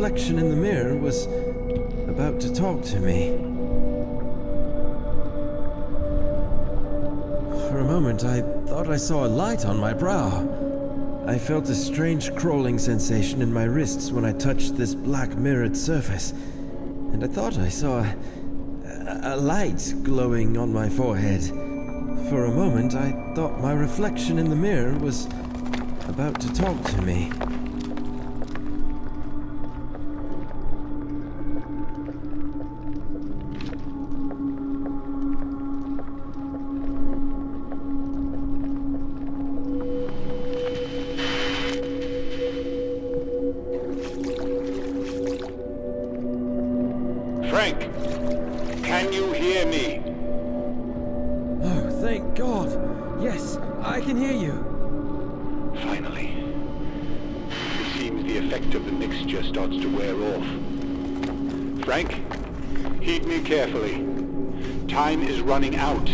reflection in the mirror was about to talk to me. For a moment, I thought I saw a light on my brow. I felt a strange crawling sensation in my wrists when I touched this black mirrored surface, and I thought I saw a, a light glowing on my forehead. For a moment, I thought my reflection in the mirror was about to talk to me. Carefully. Time is running out,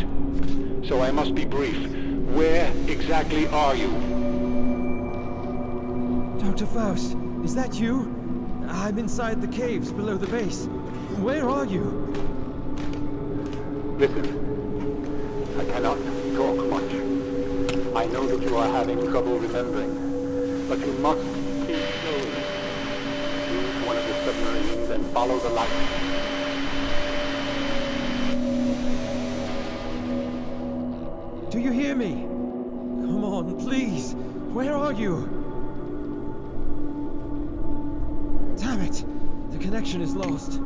so I must be brief. Where exactly are you? Dr. Faust, is that you? I'm inside the caves below the base. Where are you? Listen, I cannot talk much. I know that you are having trouble remembering, but you must speak slowly. Use one of the submarines and follow the light. Come on, please. Where are you? Damn it! The connection is lost.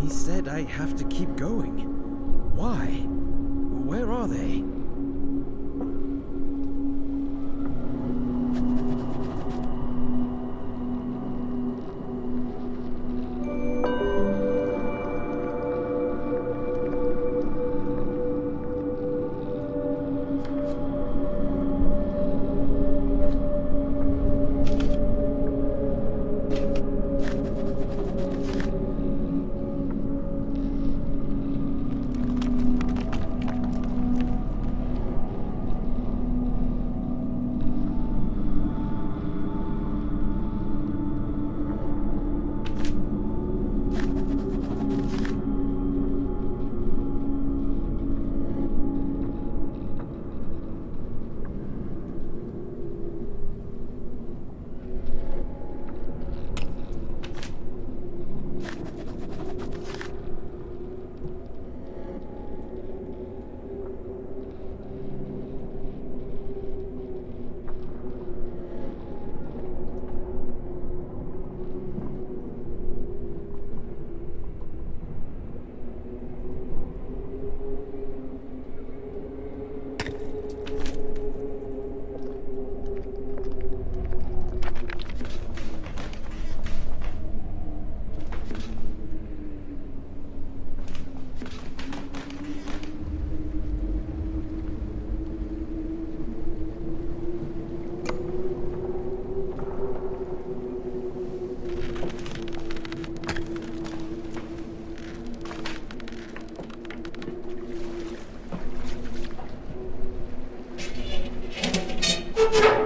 He said I have to keep going. Why? Where are they? you.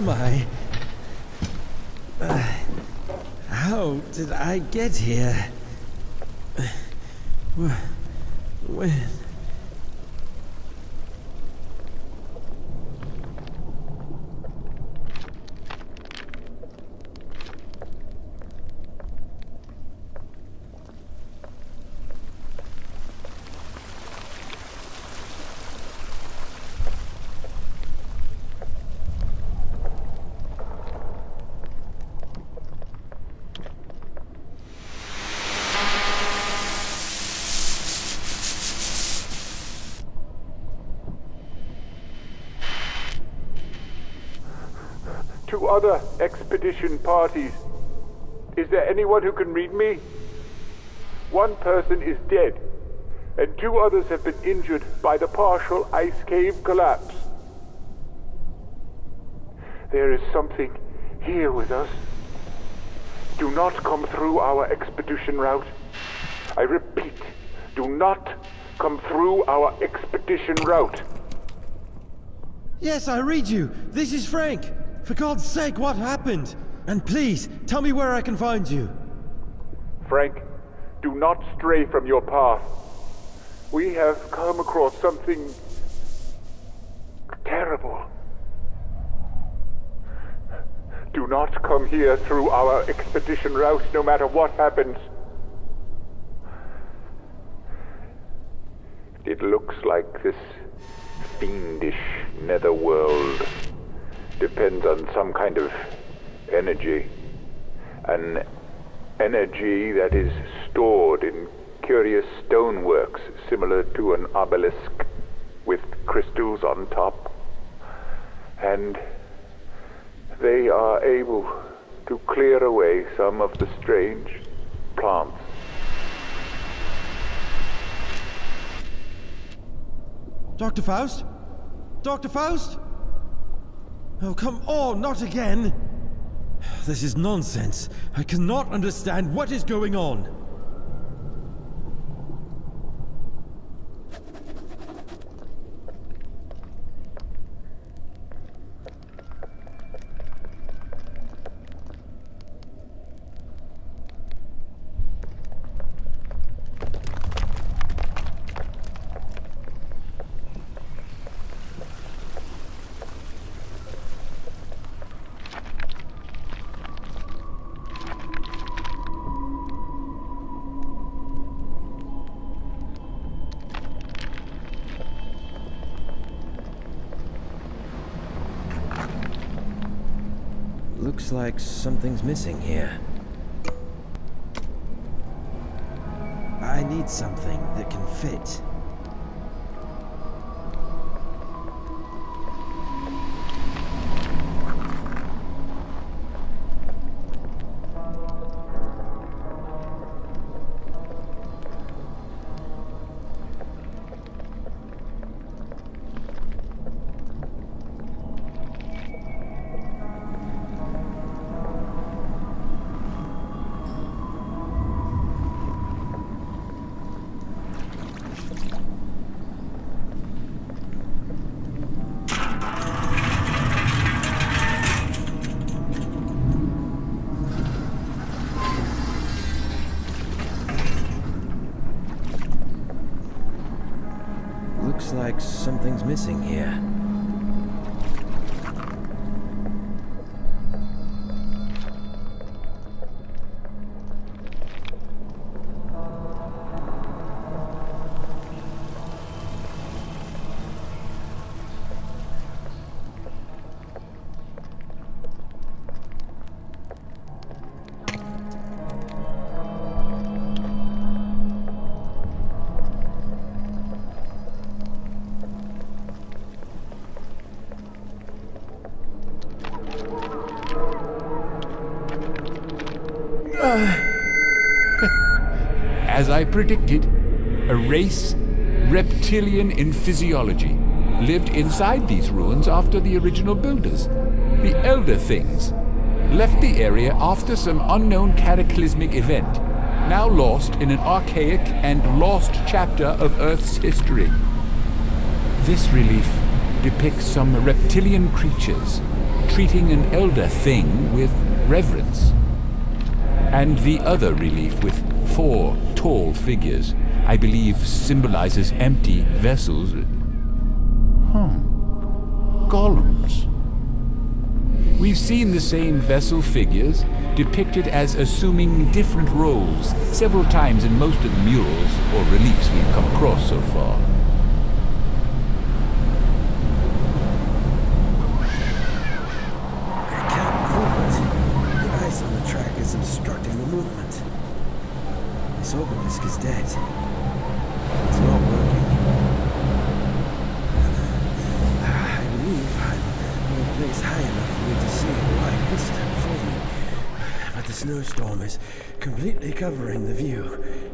Am I? Uh, how did I get here? Wh- When? Other expedition parties. Is there anyone who can read me? One person is dead, and two others have been injured by the partial ice cave collapse. There is something here with us. Do not come through our expedition route. I repeat, do not come through our expedition route. Yes, I read you. This is Frank. For God's sake, what happened? And please, tell me where I can find you. Frank, do not stray from your path. We have come across something terrible. Do not come here through our expedition route, no matter what happens. It looks like this fiendish netherworld depends on some kind of energy. An energy that is stored in curious stoneworks similar to an obelisk with crystals on top. And they are able to clear away some of the strange plants. Dr. Faust? Dr. Faust? Oh, come on, not again! This is nonsense. I cannot understand what is going on. Looks like something's missing here. I need something that can fit. As I predicted, a race, reptilian in physiology, lived inside these ruins after the original builders. The Elder Things left the area after some unknown cataclysmic event, now lost in an archaic and lost chapter of Earth's history. This relief depicts some reptilian creatures treating an elder thing with reverence. And the other relief with four tall figures, I believe symbolizes empty vessels. Huh. Golems. We've seen the same vessel figures depicted as assuming different roles several times in most of the murals or reliefs we've come across so far. I can't move it. The ice on the track is obstructing the movement. This obelisk is dead. It's not working. Ah, I believe I'm in a place high enough for me to see a wide vista before me. But the snowstorm is completely covering the view.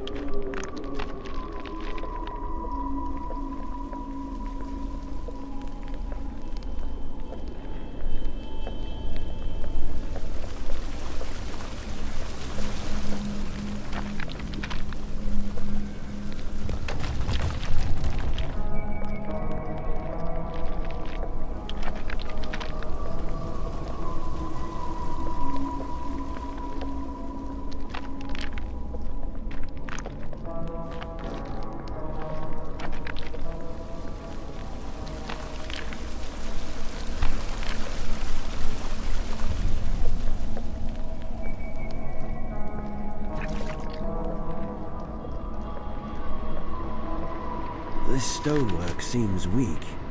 This stonework seems weak.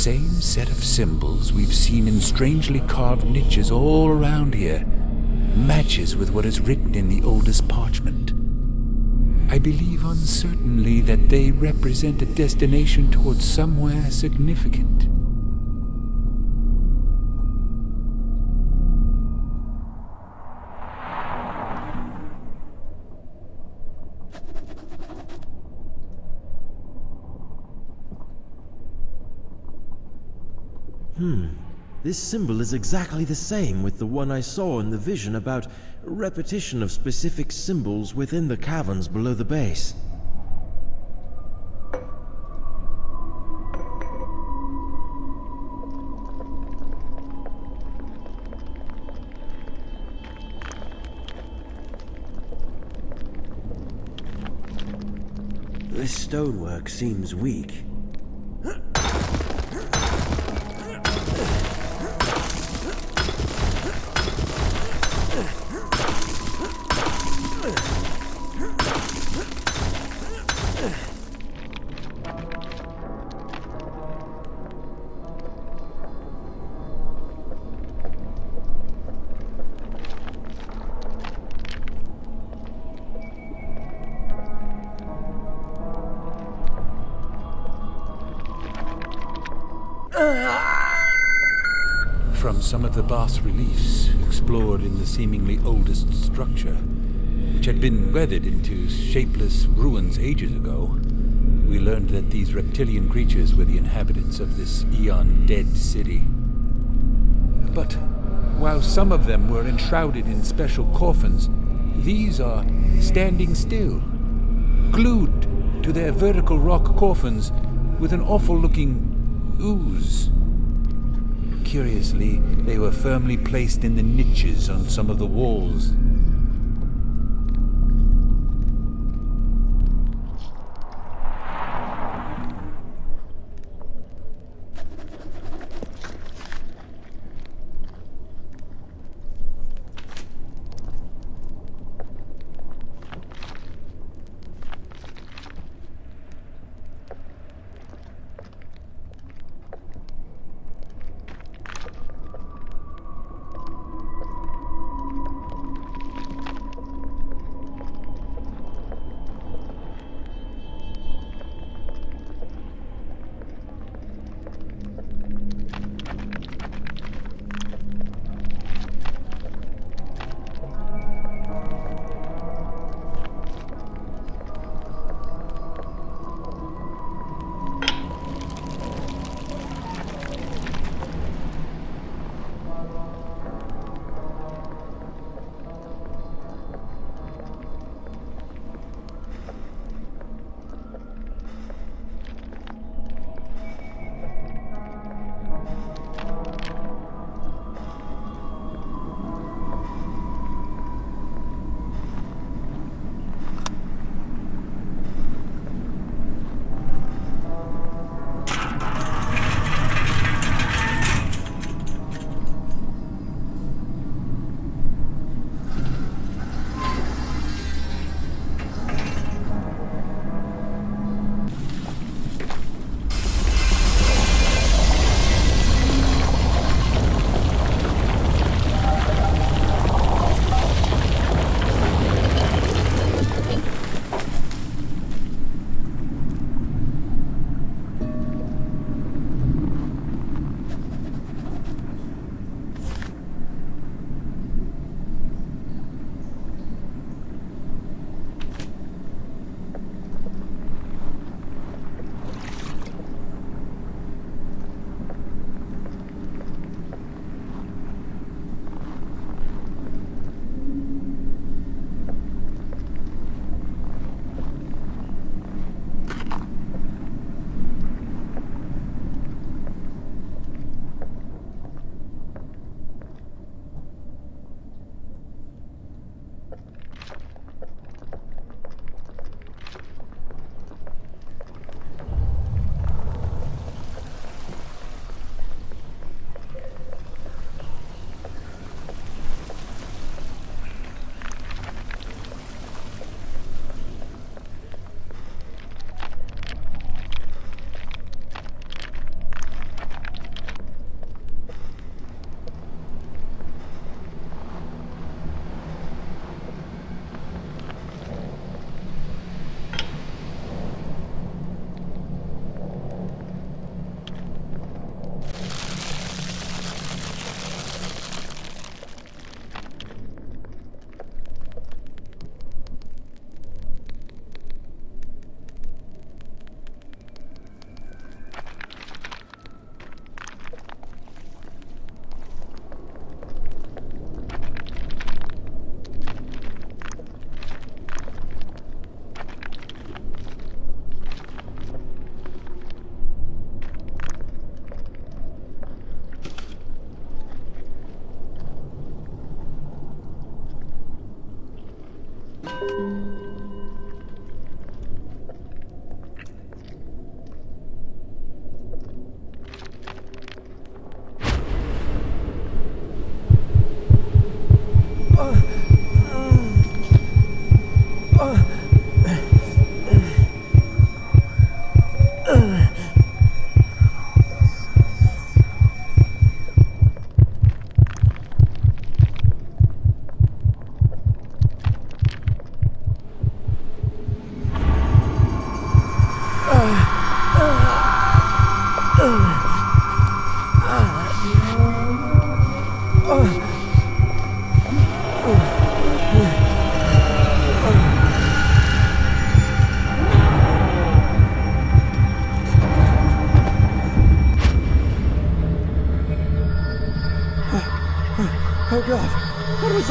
Same set of symbols we've seen in strangely carved niches all around here matches with what is written in the oldest parchment. I believe uncertainly that they represent a destination towards somewhere significant. This symbol is exactly the same with the one I saw in the vision about repetition of specific symbols within the caverns below the base. This stonework seems weak. Seemingly oldest structure, which had been weathered into shapeless ruins ages ago, we learned that these reptilian creatures were the inhabitants of this eon dead city. But while some of them were enshrouded in special coffins, these are standing still, glued to their vertical rock coffins with an awful looking ooze. Curiously, they were firmly placed in the niches on some of the walls.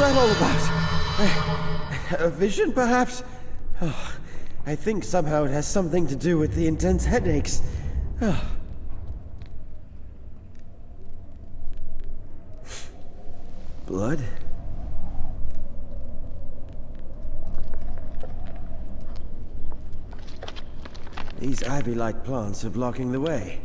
That all about? A, vision, perhaps? Oh, I think somehow it has something to do with the intense headaches. Oh. Blood? These ivy-like plants are blocking the way.